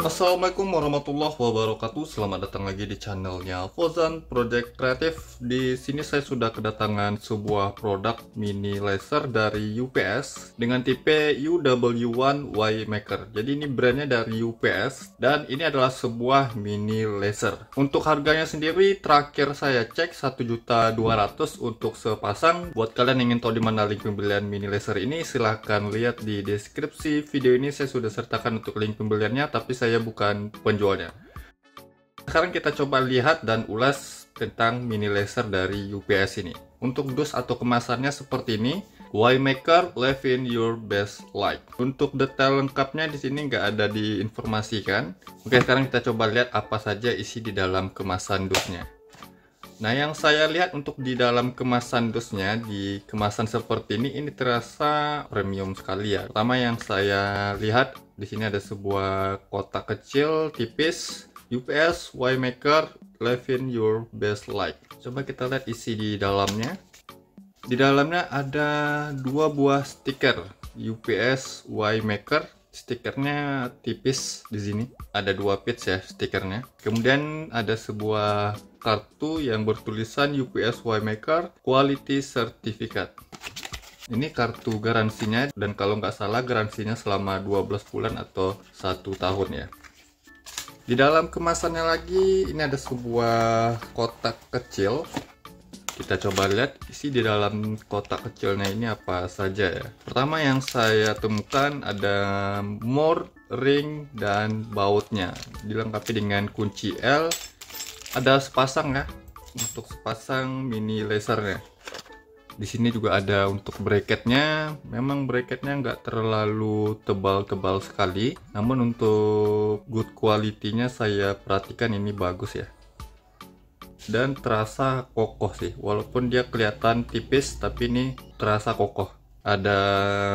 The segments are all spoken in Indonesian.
Assalamualaikum warahmatullahi wabarakatuh. Selamat datang lagi di channelnya Fozan Project Kreatif. Di sini saya sudah kedatangan sebuah produk mini laser dari UPS dengan tipe UW1Y Maker. Jadi ini brandnya dari UPS dan ini adalah sebuah mini laser. Untuk harganya sendiri terakhir saya cek 1.200 untuk sepasang. Buat kalian yang ingin tahu di mana link pembelian mini laser ini silahkan lihat di deskripsi video ini saya sudah sertakan untuk link pembeliannya tapi saya saya bukan penjualnya. Sekarang kita coba lihat dan ulas tentang mini laser dari UPS ini. Untuk dus atau kemasannya seperti ini. Why Maker Live in Your Best Light. Untuk detail lengkapnya di sini nggak ada diinformasikan. Oke, sekarang kita coba lihat apa saja isi di dalam kemasan dusnya. Nah, yang saya lihat untuk di dalam kemasan dusnya, di kemasan seperti ini, ini terasa premium sekali ya. Pertama yang saya lihat di sini ada sebuah kotak kecil tipis UPS Y Maker Live in Your Best Light. Coba kita lihat isi di dalamnya. Di dalamnya ada dua buah stiker UPS Y Maker. Stikernya tipis di sini. Ada dua pits ya stikernya. Kemudian ada sebuah kartu yang bertulisan UPS Y Maker Quality Certificate ini kartu garansinya dan kalau nggak salah garansinya selama 12 bulan atau satu tahun ya. Di dalam kemasannya lagi ini ada sebuah kotak kecil. Kita coba lihat isi di dalam kotak kecilnya ini apa saja ya. Pertama yang saya temukan ada more ring dan bautnya. Dilengkapi dengan kunci L. Ada sepasang ya untuk sepasang mini lasernya di sini juga ada untuk bracketnya. Memang bracketnya nggak terlalu tebal-tebal sekali. Namun untuk good quality-nya saya perhatikan ini bagus ya. Dan terasa kokoh sih. Walaupun dia kelihatan tipis tapi ini terasa kokoh. Ada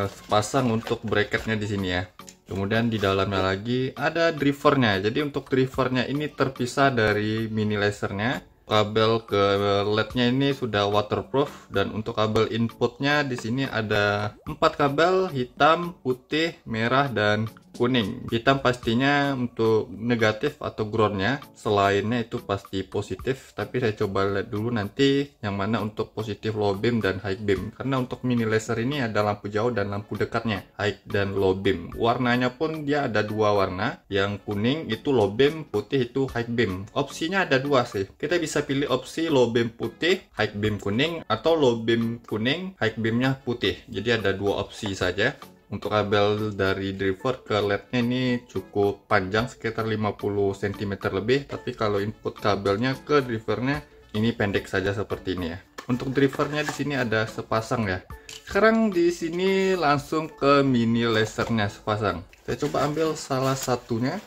sepasang untuk bracketnya di sini ya. Kemudian di dalamnya lagi ada drivernya jadi untuk drivernya ini terpisah dari mini lasernya kabel ke LED-nya ini sudah waterproof dan untuk kabel inputnya di sini ada empat kabel hitam, putih, merah dan kuning. Hitam pastinya untuk negatif atau groundnya. Selainnya itu pasti positif. Tapi saya coba lihat dulu nanti yang mana untuk positif low beam dan high beam. Karena untuk mini laser ini ada lampu jauh dan lampu dekatnya high dan low beam. Warnanya pun dia ada dua warna. Yang kuning itu low beam putih itu high beam. Opsinya ada dua sih. Kita bisa pilih opsi low beam putih high beam kuning atau low beam kuning high beamnya putih. Jadi ada dua opsi saja untuk kabel dari driver ke LED-nya ini cukup panjang sekitar 50 cm lebih. Tapi kalau input kabelnya ke drivernya ini pendek saja seperti ini ya. Untuk drivernya di sini ada sepasang ya. Sekarang di sini langsung ke mini lasernya sepasang. Saya coba ambil salah satunya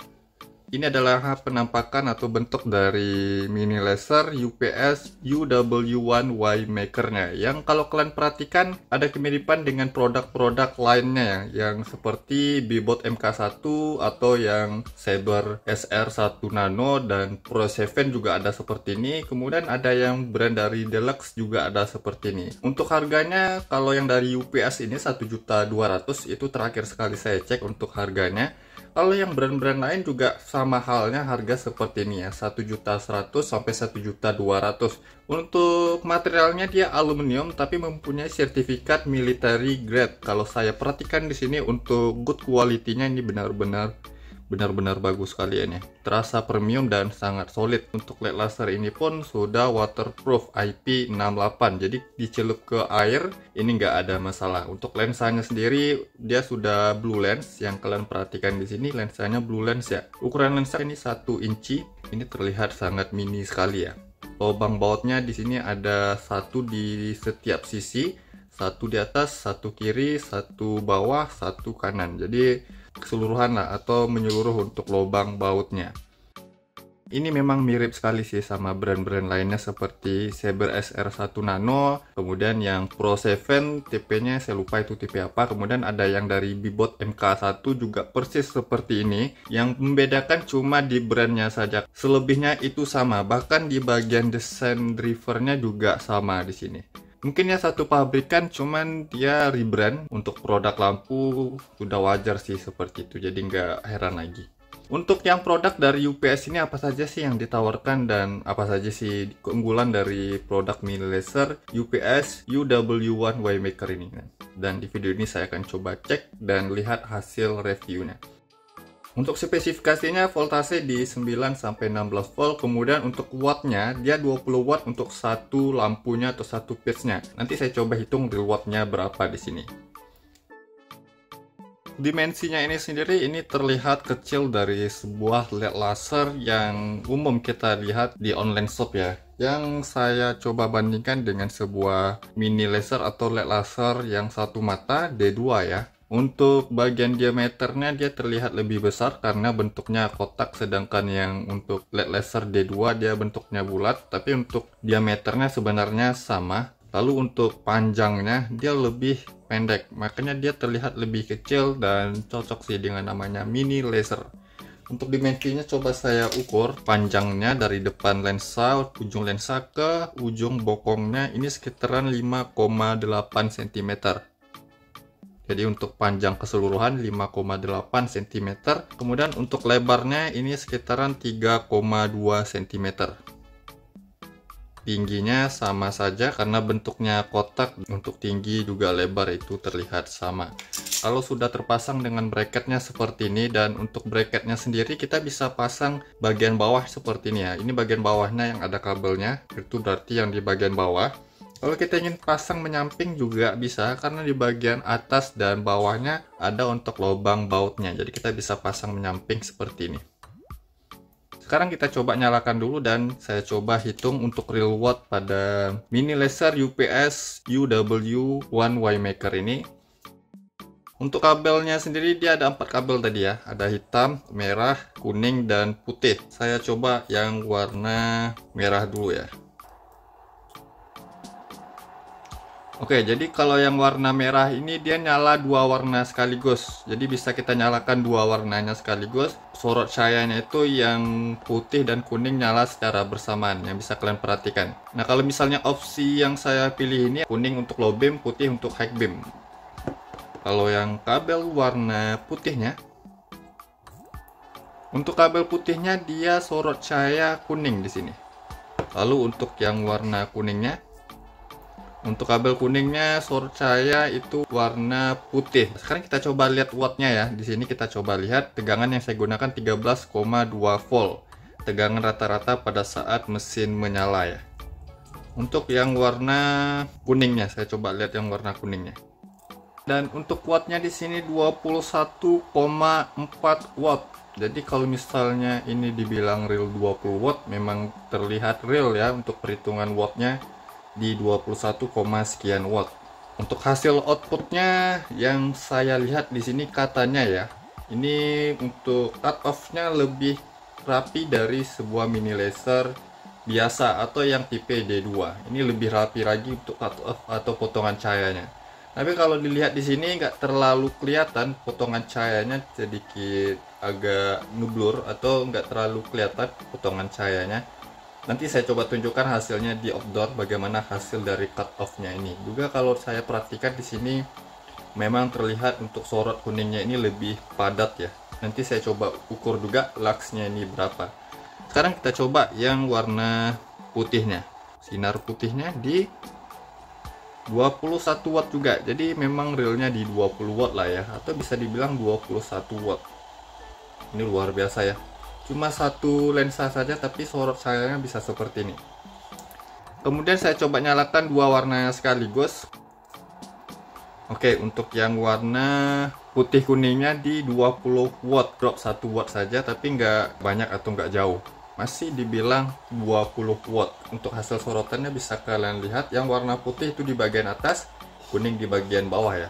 ini adalah penampakan atau bentuk dari mini laser UPS UW1Y makernya. Yang kalau kalian perhatikan ada kemiripan dengan produk-produk lainnya ya. Yang seperti Bibot MK1 atau yang Saber SR1 Nano dan Pro 7 juga ada seperti ini. Kemudian ada yang brand dari Deluxe juga ada seperti ini. Untuk harganya kalau yang dari UPS ini 1.200 itu terakhir sekali saya cek untuk harganya kalau yang brand-brand lain juga sama halnya harga seperti ini ya, 1.100 sampai 1.200. Untuk materialnya dia aluminium tapi mempunyai sertifikat military grade. Kalau saya perhatikan di sini untuk good quality-nya ini benar-benar benar-benar bagus sekali ini terasa premium dan sangat solid. Untuk LED laser ini pun sudah waterproof IP68 jadi dicelup ke air ini nggak ada masalah. Untuk lensanya sendiri dia sudah blue lens. Yang kalian perhatikan di sini lensanya blue lens ya. Ukuran lensa ini satu inci. Ini terlihat sangat mini sekali ya. Lubang bautnya di sini ada satu di setiap sisi. Satu di atas satu kiri satu bawah satu kanan. Jadi keseluruhan lah atau menyeluruh untuk lubang bautnya. Ini memang mirip sekali sih sama brand-brand lainnya seperti Saber SR1 Nano, kemudian yang Pro 7 tipe-nya saya lupa itu tipe apa, kemudian ada yang dari Bibot MK1 juga persis seperti ini. Yang membedakan cuma di brandnya saja. Selebihnya itu sama, bahkan di bagian desain drivernya juga sama di sini mungkin ya satu pabrikan cuman dia rebrand untuk produk lampu udah wajar sih seperti itu jadi nggak heran lagi Untuk yang produk dari UPS ini apa saja sih yang ditawarkan dan apa saja sih keunggulan dari produk mini laser UPS UW1 Waymaker ini? Dan di video ini saya akan coba cek dan lihat hasil reviewnya. Untuk spesifikasinya voltase di 9 sampai 16 volt, kemudian untuk wattnya dia 20 watt untuk satu lampunya atau satu piece-nya. Nanti saya coba hitung real wattnya berapa di sini. Dimensinya ini sendiri ini terlihat kecil dari sebuah LED laser yang umum kita lihat di online shop ya. Yang saya coba bandingkan dengan sebuah mini laser atau LED laser yang satu mata D2 ya untuk bagian diameternya dia terlihat lebih besar karena bentuknya kotak sedangkan yang untuk LED laser D2 dia bentuknya bulat tapi untuk diameternya sebenarnya sama Lalu untuk panjangnya dia lebih pendek, makanya dia terlihat lebih kecil dan cocok sih dengan namanya mini laser. Untuk dimensinya coba saya ukur panjangnya dari depan lensa, ujung lensa ke ujung bokongnya ini sekitaran 5,8 cm. Jadi untuk panjang keseluruhan 5,8 cm. Kemudian untuk lebarnya ini sekitaran 3,2 cm tingginya sama saja karena bentuknya kotak. Untuk tinggi juga lebar itu terlihat sama. Kalau sudah terpasang dengan bracketnya seperti ini dan untuk bracketnya sendiri kita bisa pasang bagian bawah seperti ini ya. Ini bagian bawahnya yang ada kabelnya. Itu berarti yang di bagian bawah kalau kita ingin pasang menyamping juga bisa karena di bagian atas dan bawahnya ada untuk lubang bautnya jadi kita bisa pasang menyamping seperti ini sekarang kita coba nyalakan dulu dan saya coba hitung untuk real watt pada mini laser UPS UW1 Waymaker ini. Untuk kabelnya sendiri dia ada empat kabel tadi ya, ada hitam, merah, kuning, dan putih. Saya coba yang warna merah dulu ya. Oke, jadi kalau yang warna merah ini dia nyala dua warna sekaligus. Jadi bisa kita nyalakan dua warnanya sekaligus. Sorot cahayanya itu yang putih dan kuning nyala secara bersamaan yang bisa kalian perhatikan. Nah, kalau misalnya opsi yang saya pilih ini kuning untuk low beam, putih untuk high beam. Kalau yang kabel warna putihnya untuk kabel putihnya dia sorot cahaya kuning di sini. Lalu untuk yang warna kuningnya untuk kabel kuningnya sorot cahaya itu warna putih. Sekarang kita coba lihat wattnya ya. Di sini kita coba lihat tegangan yang saya gunakan 13,2 volt. Tegangan rata-rata pada saat mesin menyala ya. Untuk yang warna kuningnya, saya coba lihat yang warna kuningnya. Dan untuk wattnya di sini 21,4 watt. Jadi kalau misalnya ini dibilang real 20 watt, memang terlihat real ya untuk perhitungan wattnya di 21, sekian watt. Untuk hasil outputnya yang saya lihat di sini katanya ya, ini untuk cut off-nya lebih rapi dari sebuah mini laser biasa atau yang tipe D2. Ini lebih rapi lagi untuk cut off atau potongan cahayanya. Tapi kalau dilihat di sini nggak terlalu kelihatan potongan cahayanya sedikit agak ngeblur atau nggak terlalu kelihatan potongan cahayanya Nanti saya coba tunjukkan hasilnya di outdoor bagaimana hasil dari cut off-nya ini. Juga kalau saya perhatikan di sini memang terlihat untuk sorot kuningnya ini lebih padat ya. Nanti saya coba ukur juga luxnya ini berapa. Sekarang kita coba yang warna putihnya. Sinar putihnya di 21 watt juga. Jadi memang realnya di 20 watt lah ya atau bisa dibilang 21 watt. Ini luar biasa ya cuma satu lensa saja tapi sorot sayangnya bisa seperti ini. Kemudian saya coba nyalakan dua warnanya sekaligus. Oke untuk yang warna putih kuningnya di 20 watt drop 1 watt saja tapi nggak banyak atau nggak jauh. Masih dibilang 20 watt. Untuk hasil sorotannya bisa kalian lihat yang warna putih itu di bagian atas kuning di bagian bawah ya.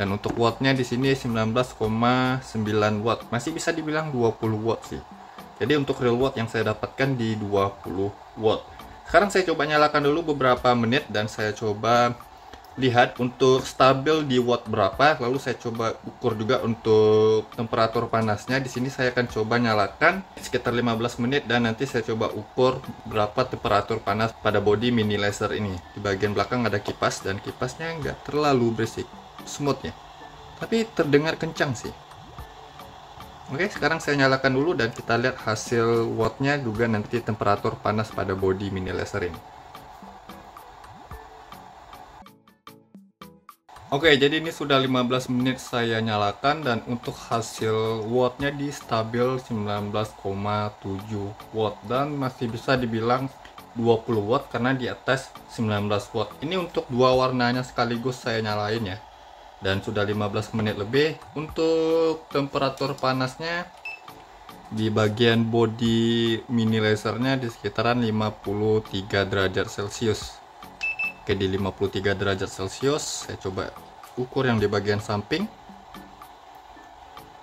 Dan untuk wattnya di sini 19,9 watt. Masih bisa dibilang 20 watt sih jadi untuk real watt yang saya dapatkan di 20 watt. Sekarang saya coba nyalakan dulu beberapa menit dan saya coba lihat untuk stabil di watt berapa. Lalu saya coba ukur juga untuk temperatur panasnya. Di sini saya akan coba nyalakan sekitar 15 menit dan nanti saya coba ukur berapa temperatur panas pada body mini laser ini. Di bagian belakang ada kipas dan kipasnya nggak terlalu berisik smooth ya tapi terdengar kencang sih Oke, sekarang saya nyalakan dulu dan kita lihat hasil wattnya juga nanti temperatur panas pada body mini laser ini. Oke, jadi ini sudah 15 menit saya nyalakan dan untuk hasil wattnya di stabil 19,7 watt dan masih bisa dibilang 20 watt karena di atas 19 watt. Ini untuk dua warnanya sekaligus saya nyalain ya. Dan sudah 15 menit lebih. Untuk temperatur panasnya di bagian body mini lasernya di sekitaran 53 derajat Celcius. Oke di 53 derajat Celcius saya coba ukur yang di bagian samping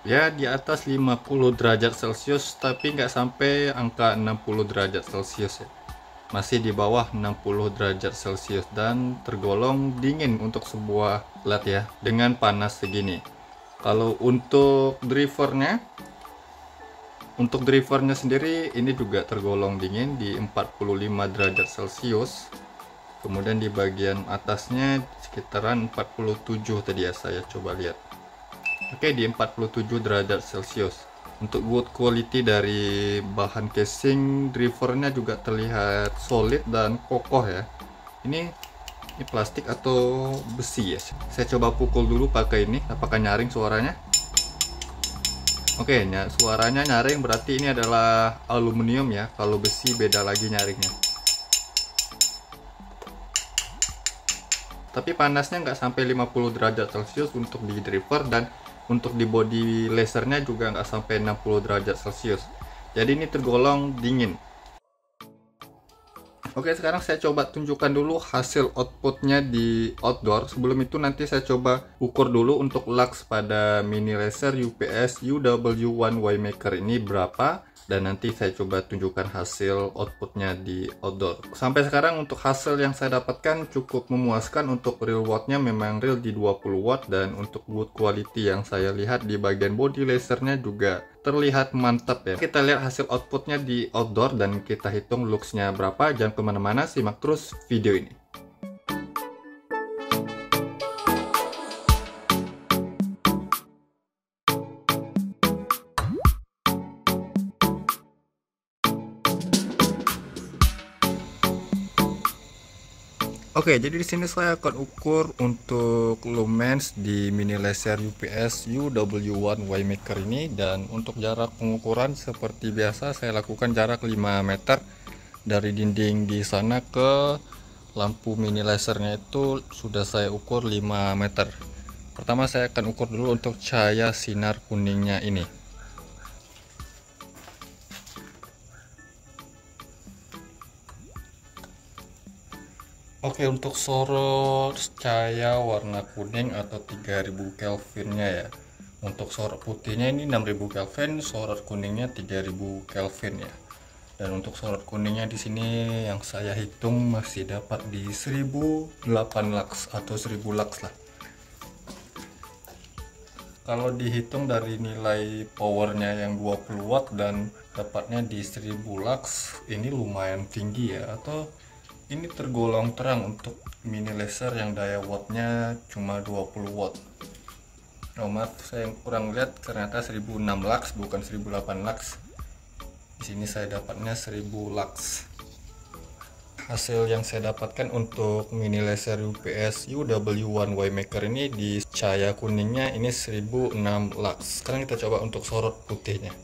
ya di atas 50 derajat Celcius tapi nggak sampai angka 60 derajat Celcius ya masih di bawah 60 derajat Celcius dan tergolong dingin untuk sebuah LED ya dengan panas segini. Kalau untuk drivernya untuk drivernya sendiri ini juga tergolong dingin di 45 derajat Celcius. Kemudian di bagian atasnya sekitaran 47 tadi ya saya coba lihat. Oke di 47 derajat celcius. Untuk good quality dari bahan casing drivernya juga terlihat solid dan kokoh ya. Ini ini plastik atau besi ya? Saya coba pukul dulu pakai ini. Apakah nyaring suaranya? Oke ny suaranya nyaring berarti ini adalah aluminium ya. Kalau besi beda lagi nyaringnya. Tapi panasnya nggak sampai 50 derajat celcius untuk di driver dan untuk di body lasernya juga nggak sampai 60 derajat celcius. Jadi ini tergolong dingin Oke sekarang saya coba tunjukkan dulu hasil outputnya di outdoor. Sebelum itu nanti saya coba ukur dulu untuk lux pada mini laser UPS UW1Y maker ini berapa dan nanti saya coba tunjukkan hasil outputnya di outdoor. Sampai sekarang untuk hasil yang saya dapatkan cukup memuaskan. Untuk real wattnya memang real di 20 watt. Dan untuk good quality yang saya lihat di bagian body lasernya juga terlihat mantap ya. Kita lihat hasil outputnya di outdoor dan kita hitung luxnya berapa. Jangan ke mana-mana simak terus video ini Oke, jadi di sini saya akan ukur untuk lumens di mini laser UPS UW1 Maker ini dan untuk jarak pengukuran seperti biasa saya lakukan jarak 5 meter dari dinding di sana ke lampu mini lasernya itu sudah saya ukur 5 meter. Pertama saya akan ukur dulu untuk cahaya sinar kuningnya ini. Oke untuk sorot cahaya warna kuning atau 3000 Kelvinnya ya. Untuk sorot putihnya ini 6000 Kelvin sorot kuningnya 3000 Kelvin ya. Dan untuk sorot kuningnya di sini yang saya hitung masih dapat di 1008 lux atau 1000 lux lah. Kalau dihitung dari nilai powernya yang 20 watt dan dapatnya di 1000 lux ini lumayan tinggi ya. Atau ini tergolong terang untuk mini laser yang daya wattnya cuma 20 watt. Oh maaf saya kurang lihat ternyata 1006 lux bukan 1008 lux. Di sini saya dapatnya 1000 lux. Hasil yang saya dapatkan untuk mini laser UPS UW1Y maker ini di cahaya kuningnya ini 1006 lux. Sekarang kita coba untuk sorot putihnya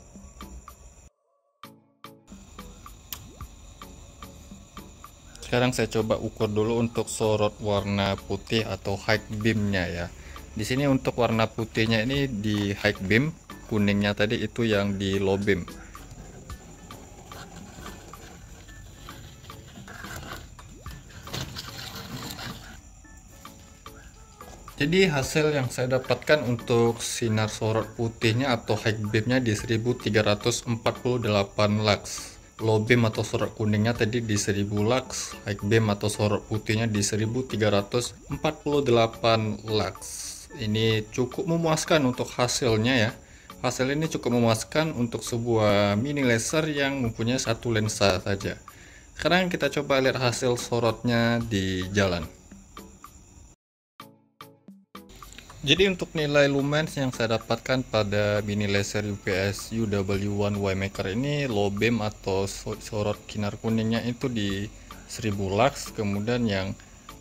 sekarang saya coba ukur dulu untuk sorot warna putih atau high beamnya ya. Di sini untuk warna putihnya ini di high beam kuningnya tadi itu yang di low beam. Jadi hasil yang saya dapatkan untuk sinar sorot putihnya atau high beamnya di 1348 lux low beam atau sorot kuningnya tadi di 1000 lux high beam atau sorot putihnya di 1348 lux. Ini cukup memuaskan untuk hasilnya ya. Hasil ini cukup memuaskan untuk sebuah mini laser yang mempunyai satu lensa saja. Sekarang kita coba lihat hasil sorotnya di jalan Jadi untuk nilai lumens yang saya dapatkan pada mini laser UPS UW1Y Maker ini low beam atau sorot kinar kuningnya itu di 1000 lux kemudian yang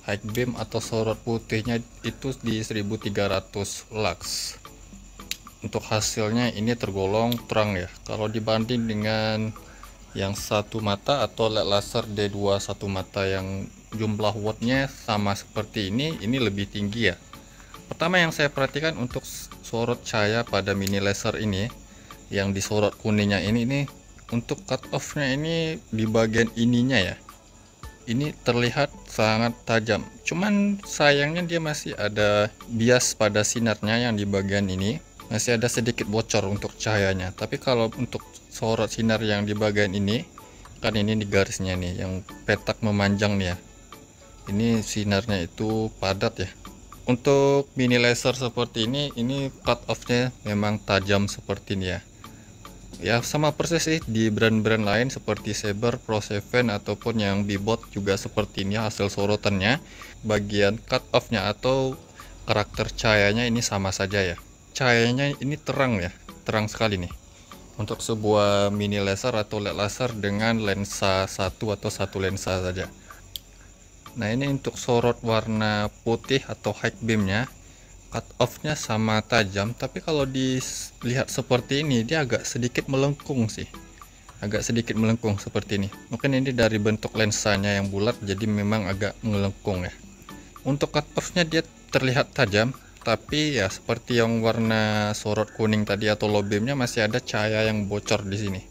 high beam atau sorot putihnya itu di 1300 lux. Untuk hasilnya ini tergolong terang ya. Kalau dibanding dengan yang satu mata atau LED laser D2 satu mata yang jumlah wattnya sama seperti ini ini lebih tinggi ya Pertama yang saya perhatikan untuk sorot cahaya pada mini laser ini yang disorot kuningnya ini nih untuk cut off-nya ini di bagian ininya ya. Ini terlihat sangat tajam. Cuman sayangnya dia masih ada bias pada sinarnya yang di bagian ini. Masih ada sedikit bocor untuk cahayanya. Tapi kalau untuk sorot sinar yang di bagian ini, kan ini di garisnya nih, yang petak memanjang nih ya. Ini sinarnya itu padat ya untuk mini laser seperti ini ini cut off-nya memang tajam seperti ini ya. Ya sama persis sih di brand-brand lain seperti Saber, Pro 7 ataupun yang Bibot juga seperti ini hasil sorotannya. Bagian cut off-nya atau karakter cahayanya ini sama saja ya. Cahayanya ini terang ya terang sekali nih. Untuk sebuah mini laser atau LED laser dengan lensa satu atau satu lensa saja nah ini untuk sorot warna putih atau high beamnya. Cut off nya sama tajam tapi kalau dilihat seperti ini dia agak sedikit melengkung sih. Agak sedikit melengkung seperti ini. Mungkin ini dari bentuk lensanya yang bulat jadi memang agak melengkung ya. Untuk cut off nya dia terlihat tajam tapi ya seperti yang warna sorot kuning tadi atau low beamnya masih ada cahaya yang bocor di sini.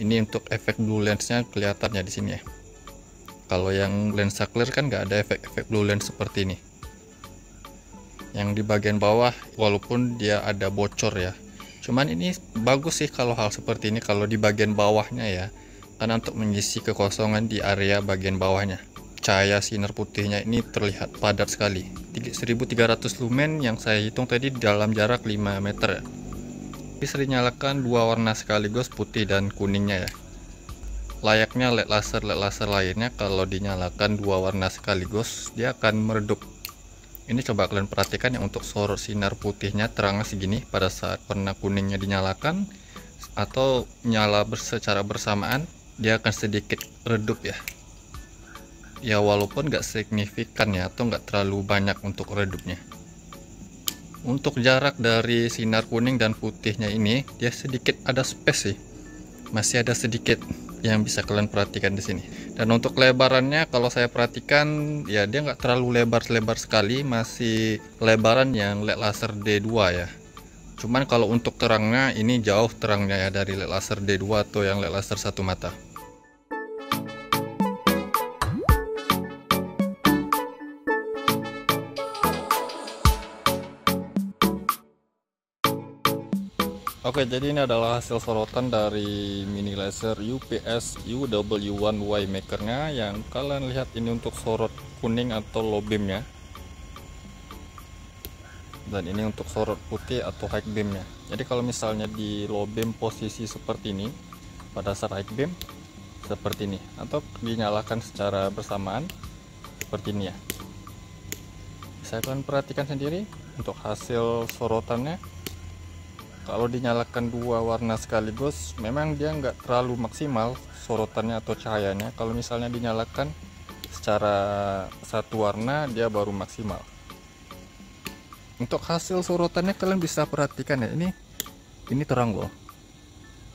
Ini untuk efek blue lensnya kelihatannya di sini ya kalau yang lensa clear kan nggak ada efek-efek blue lens seperti ini. Yang di bagian bawah walaupun dia ada bocor ya. Cuman ini bagus sih kalau hal seperti ini kalau di bagian bawahnya ya. Karena untuk mengisi kekosongan di area bagian bawahnya. Cahaya sinar putihnya ini terlihat padat sekali. 1300 lumen yang saya hitung tadi dalam jarak 5 meter. Bisa dinyalakan dua warna sekaligus putih dan kuningnya ya layaknya LED laser LED laser lainnya kalau dinyalakan dua warna sekaligus dia akan meredup. Ini coba kalian perhatikan yang untuk sorot sinar putihnya terang segini pada saat warna kuningnya dinyalakan atau nyala secara bersamaan dia akan sedikit redup ya. Ya walaupun nggak signifikan ya atau nggak terlalu banyak untuk redupnya. Untuk jarak dari sinar kuning dan putihnya ini dia sedikit ada space sih masih ada sedikit yang bisa kalian perhatikan di sini. Dan untuk lebarannya kalau saya perhatikan ya dia nggak terlalu lebar-lebar sekali, masih lebaran yang LED laser D2 ya. Cuman kalau untuk terangnya ini jauh terangnya ya dari LED laser D2 atau yang LED laser satu mata. Oke, jadi ini adalah hasil sorotan dari mini laser UPS UW1Y makernya yang kalian lihat ini untuk sorot kuning atau low dan ini untuk sorot putih atau high beamnya. Jadi kalau misalnya di low beam posisi seperti ini pada saat high beam seperti ini. Atau dinyalakan secara bersamaan seperti ini ya. Saya akan perhatikan sendiri untuk hasil sorotannya kalau dinyalakan dua warna sekaligus memang dia nggak terlalu maksimal sorotannya atau cahayanya. Kalau misalnya dinyalakan secara satu warna dia baru maksimal. Untuk hasil sorotannya kalian bisa perhatikan ya ini ini terang loh.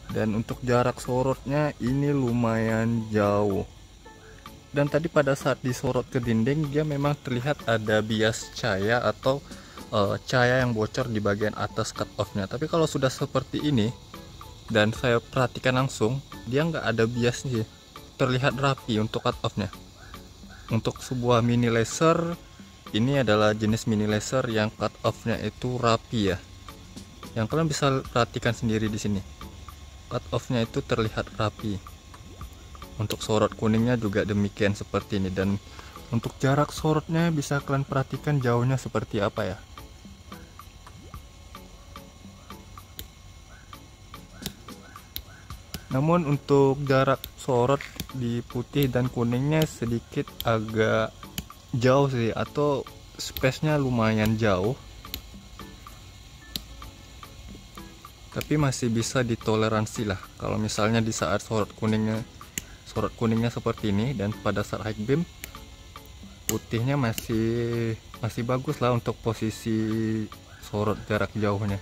Dan untuk jarak sorotnya ini lumayan jauh. Dan tadi pada saat disorot ke dinding dia memang terlihat ada bias cahaya atau uh, cahaya yang bocor di bagian atas cut off-nya. Tapi kalau sudah seperti ini dan saya perhatikan langsung, dia nggak ada biasnya, terlihat rapi untuk cut off-nya. Untuk sebuah mini laser, ini adalah jenis mini laser yang cut off-nya itu rapi ya. Yang kalian bisa perhatikan sendiri di sini. Cut off-nya itu terlihat rapi. Untuk sorot kuningnya juga demikian seperti ini dan untuk jarak sorotnya bisa kalian perhatikan jauhnya seperti apa ya. namun untuk jarak sorot di putih dan kuningnya sedikit agak jauh sih atau space-nya lumayan jauh. Tapi masih bisa ditoleransi lah. Kalau misalnya di saat sorot kuningnya sorot kuningnya seperti ini dan pada saat high beam putihnya masih masih bagus lah untuk posisi sorot jarak jauhnya.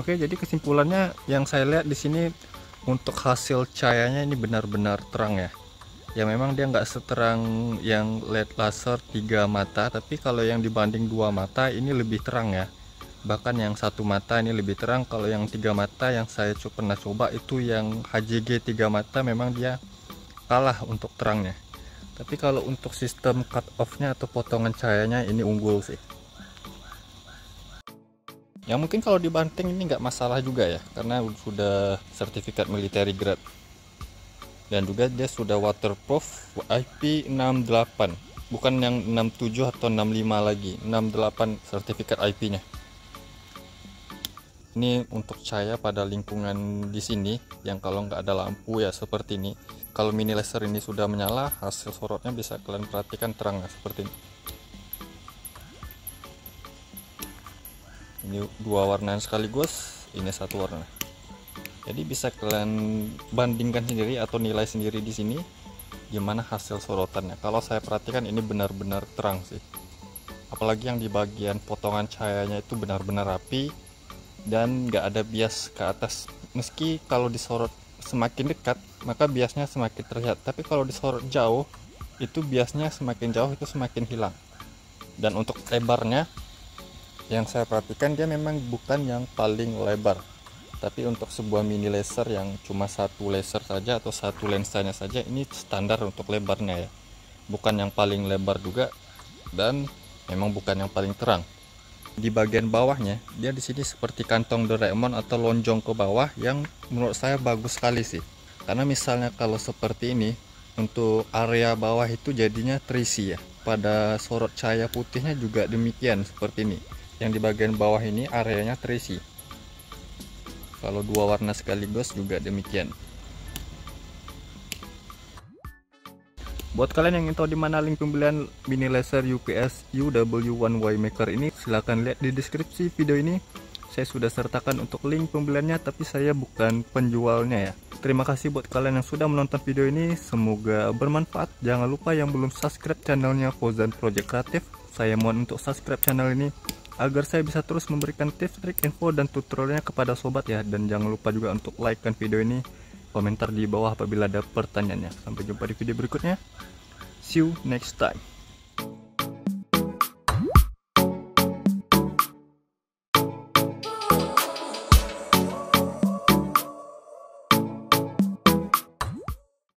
Oke, jadi kesimpulannya yang saya lihat di sini untuk hasil cahayanya ini benar-benar terang ya. Ya memang dia nggak seterang yang LED laser tiga mata, tapi kalau yang dibanding dua mata ini lebih terang ya. Bahkan yang satu mata ini lebih terang. Kalau yang tiga mata yang saya pernah coba itu yang HJG tiga mata memang dia kalah untuk terangnya. Tapi kalau untuk sistem cut off-nya atau potongan cahayanya ini unggul sih yang mungkin kalau dibanting ini nggak masalah juga ya karena sudah sertifikat military grade. Dan juga dia sudah waterproof IP68 bukan yang 67 atau 65 lagi 68 sertifikat IP nya ini untuk cahaya pada lingkungan di sini yang kalau nggak ada lampu ya seperti ini kalau mini laser ini sudah menyala hasil sorotnya bisa kalian perhatikan terang seperti ini ini dua warna sekaligus ini satu warna. Jadi bisa kalian bandingkan sendiri atau nilai sendiri di sini gimana hasil sorotannya. Kalau saya perhatikan ini benar-benar terang sih. Apalagi yang di bagian potongan cahayanya itu benar-benar rapi dan nggak ada bias ke atas. Meski kalau disorot semakin dekat maka biasnya semakin terlihat. Tapi kalau disorot jauh itu biasnya semakin jauh itu semakin hilang. Dan untuk lebarnya yang saya perhatikan dia memang bukan yang paling lebar. Tapi untuk sebuah mini laser yang cuma satu laser saja atau satu lensanya saja ini standar untuk lebarnya ya. Bukan yang paling lebar juga dan memang bukan yang paling terang. Di bagian bawahnya dia di sini seperti kantong Doraemon atau lonjong ke bawah yang menurut saya bagus sekali sih. Karena misalnya kalau seperti ini untuk area bawah itu jadinya terisi ya. Pada sorot cahaya putihnya juga demikian seperti ini yang di bagian bawah ini areanya terisi. Kalau dua warna sekaligus juga demikian. Buat kalian yang ingin tahu di mana link pembelian mini laser UPS UW1Y Maker ini silahkan lihat di deskripsi video ini. Saya sudah sertakan untuk link pembeliannya tapi saya bukan penjualnya ya. Terima kasih buat kalian yang sudah menonton video ini. Semoga bermanfaat. Jangan lupa yang belum subscribe channelnya Fozan Project Kreatif. Saya mohon untuk subscribe channel ini agar saya bisa terus memberikan tips, trik, info, dan tutorialnya kepada sobat ya. Dan jangan lupa juga untuk like kan video ini, komentar di bawah apabila ada pertanyaannya. Sampai jumpa di video berikutnya. See you next time.